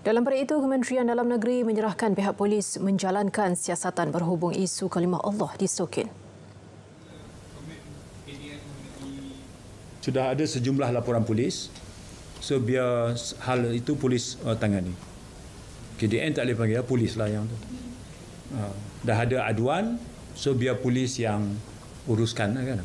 Dalam pada itu, Kementerian Dalam Negeri menyerahkan pihak polis menjalankan siasatan berhubung isu kalimah Allah di Sokin. Sudah ada sejumlah laporan polis. So biar hal itu polis uh, tangani. KDN tak boleh panggil, ya, polis lah yang tu. Uh, dah ada aduan, so biar polis yang uruskan. Kan?